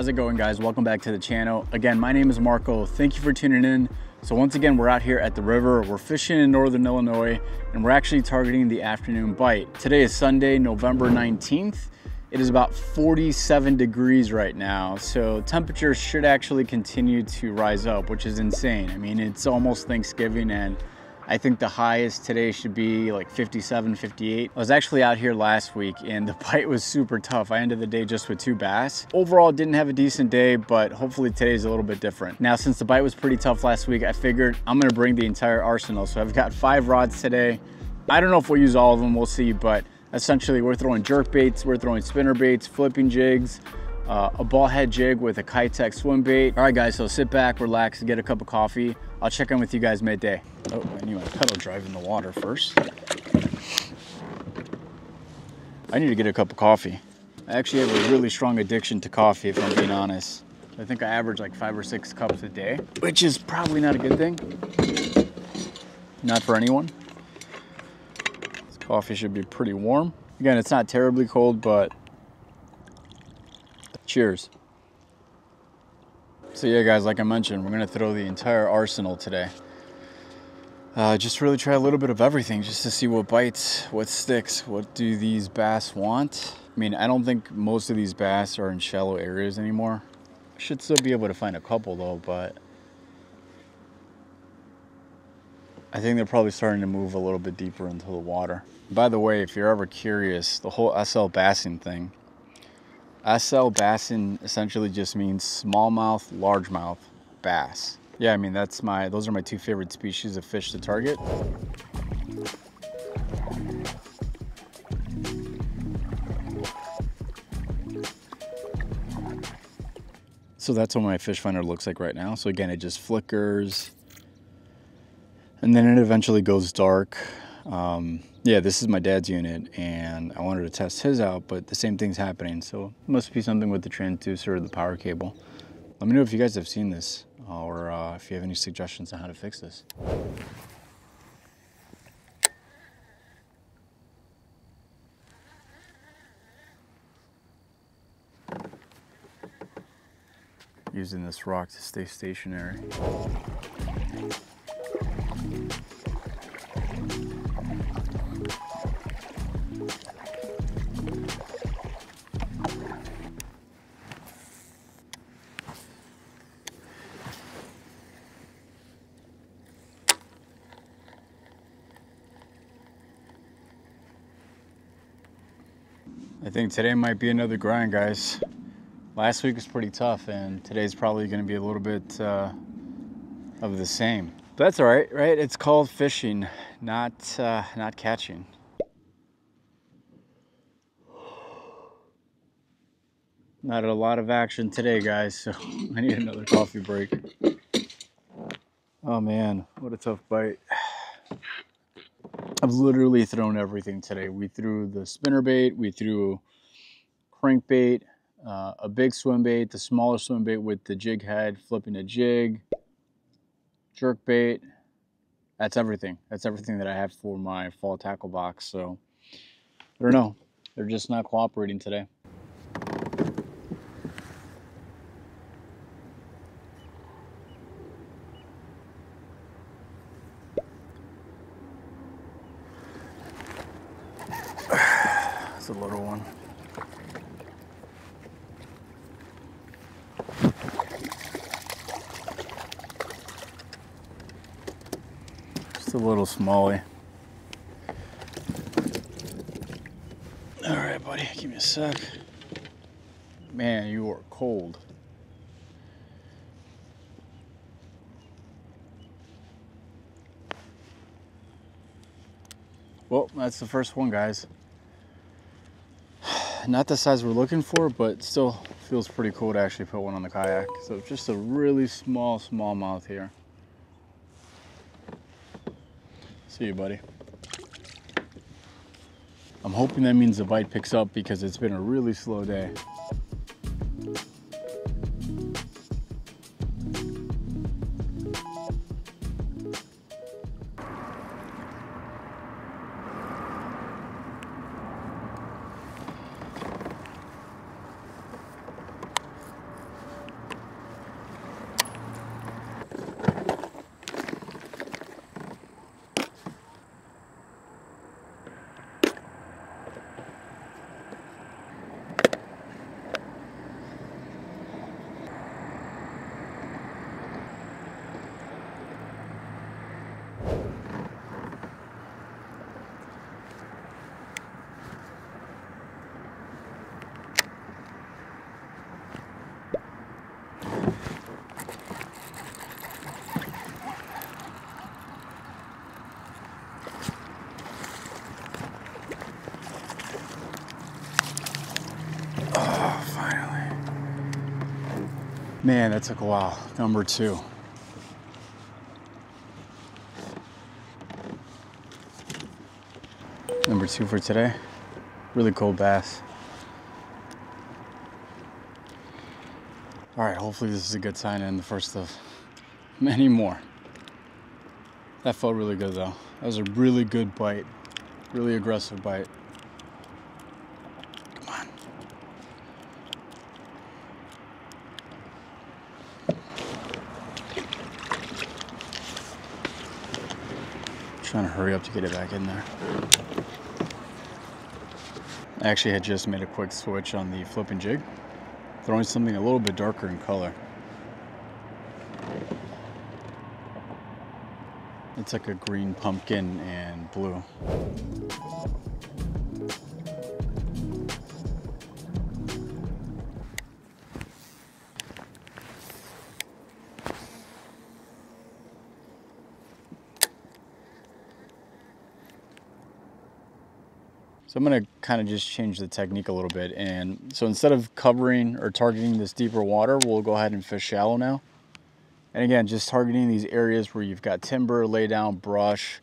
How's it going guys? Welcome back to the channel. Again, my name is Marco. Thank you for tuning in. So once again, we're out here at the river. We're fishing in Northern Illinois and we're actually targeting the afternoon bite. Today is Sunday, November 19th. It is about 47 degrees right now. So temperatures should actually continue to rise up, which is insane. I mean, it's almost Thanksgiving and I think the highest today should be like 57, 58. I was actually out here last week and the bite was super tough. I ended the day just with two bass. Overall, didn't have a decent day, but hopefully today's a little bit different. Now, since the bite was pretty tough last week, I figured I'm gonna bring the entire arsenal. So I've got five rods today. I don't know if we'll use all of them, we'll see, but essentially we're throwing jerk baits, we're throwing spinner baits, flipping jigs, uh, a ball head jig with a Keitech swim bait. All right guys, so sit back, relax, get a cup of coffee. I'll check in with you guys midday. Oh, I need my pedal drive in the water first. I need to get a cup of coffee. I actually have a really strong addiction to coffee, if I'm being honest. I think I average like five or six cups a day, which is probably not a good thing. Not for anyone. This coffee should be pretty warm. Again, it's not terribly cold, but Cheers. So yeah, guys, like I mentioned, we're gonna throw the entire arsenal today. Uh, just really try a little bit of everything just to see what bites, what sticks, what do these bass want. I mean, I don't think most of these bass are in shallow areas anymore. Should still be able to find a couple though, but I think they're probably starting to move a little bit deeper into the water. By the way, if you're ever curious, the whole SL bassing thing, SL bassin essentially just means smallmouth, largemouth bass. Yeah, I mean, that's my, those are my two favorite species of fish to target. So that's what my fish finder looks like right now. So again, it just flickers and then it eventually goes dark. Um, yeah, this is my dad's unit and I wanted to test his out, but the same thing's happening. So it must be something with the transducer or the power cable. Let me know if you guys have seen this or uh, if you have any suggestions on how to fix this. Using this rock to stay stationary. I think today might be another grind, guys. Last week was pretty tough, and today's probably going to be a little bit uh, of the same. But that's all right, right? It's called fishing, not uh, not catching. Not a lot of action today, guys, so I need another coffee break. Oh man, what a tough bite. I've literally thrown everything today. We threw the spinner bait, we threw crankbait, uh, a big swim bait, the smaller swim bait with the jig head, flipping a jig, jerk bait. That's everything. That's everything that I have for my fall tackle box. So I don't know. They're just not cooperating today. a little one. Just a little smallie. All right, buddy, give me a sec. Man, you are cold. Well, that's the first one, guys not the size we're looking for, but still feels pretty cool to actually put one on the kayak. So just a really small, small mouth here. See you, buddy. I'm hoping that means the bite picks up because it's been a really slow day. Man, that took a while. Number two. Number two for today. Really cool bass. All right, hopefully this is a good sign and the first of many more. That felt really good though. That was a really good bite. Really aggressive bite. Trying to hurry up to get it back in there. I actually had just made a quick switch on the flipping jig, throwing something a little bit darker in color. It's like a green pumpkin and blue. So I'm gonna kind of just change the technique a little bit. And so instead of covering or targeting this deeper water, we'll go ahead and fish shallow now. And again, just targeting these areas where you've got timber, lay down, brush.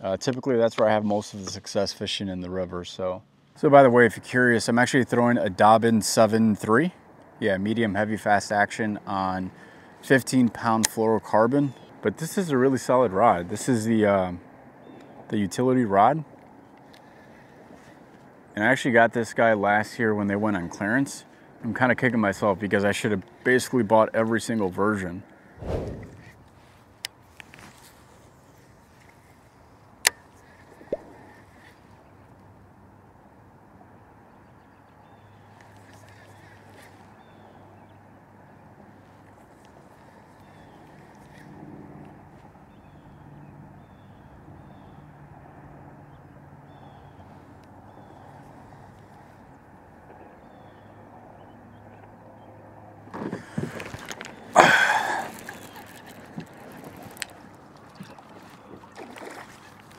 Uh, typically that's where I have most of the success fishing in the river. So, so by the way, if you're curious, I'm actually throwing a Dobyns 7.3. Yeah, medium heavy fast action on 15 pound fluorocarbon. But this is a really solid rod. This is the, uh, the utility rod. And I actually got this guy last year when they went on clearance. I'm kind of kicking myself because I should have basically bought every single version.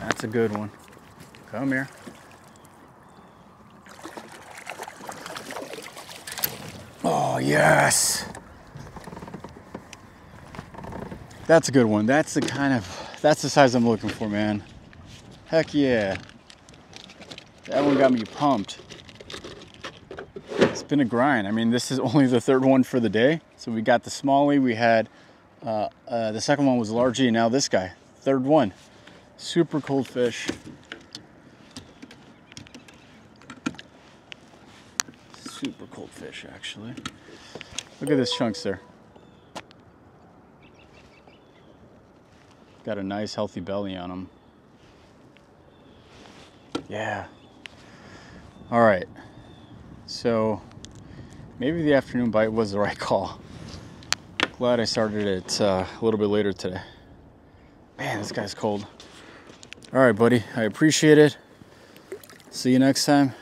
That's a good one. Come here. Oh, yes. That's a good one. That's the kind of, that's the size I'm looking for, man. Heck yeah. That one got me pumped. Been a grind. I mean, this is only the third one for the day. So we got the smallie, we had, uh, uh, the second one was largely, and now this guy, third one. Super cold fish. Super cold fish, actually. Look at this chunkster. Got a nice healthy belly on him. Yeah. All right. So maybe the afternoon bite was the right call. Glad I started it uh, a little bit later today. Man, this guy's cold. All right, buddy. I appreciate it. See you next time.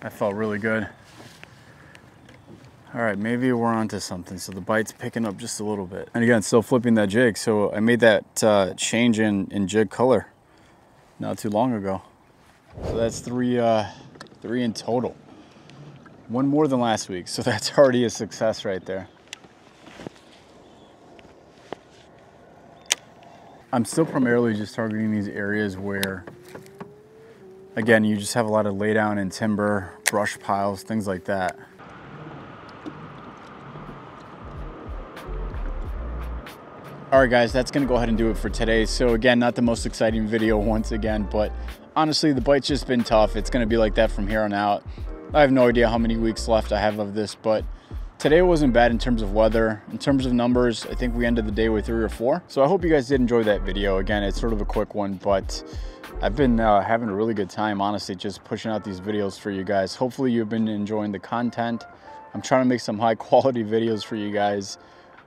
That felt really good. All right, maybe we're onto something. So the bite's picking up just a little bit. And again, still flipping that jig. So I made that uh, change in, in jig color not too long ago. So that's three, uh, three in total. One more than last week. So that's already a success right there. I'm still primarily just targeting these areas where, again, you just have a lot of laydown and timber, brush piles, things like that. All right, guys, that's gonna go ahead and do it for today. So again, not the most exciting video once again, but honestly, the bite's just been tough. It's gonna be like that from here on out. I have no idea how many weeks left I have of this, but Today wasn't bad in terms of weather. In terms of numbers, I think we ended the day with three or four. So I hope you guys did enjoy that video. Again, it's sort of a quick one, but I've been uh, having a really good time, honestly, just pushing out these videos for you guys. Hopefully you've been enjoying the content. I'm trying to make some high quality videos for you guys.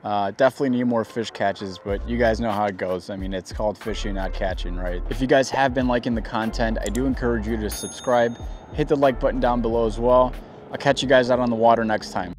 Uh, definitely need more fish catches, but you guys know how it goes. I mean, it's called fishing, not catching, right? If you guys have been liking the content, I do encourage you to subscribe, hit the like button down below as well. I'll catch you guys out on the water next time.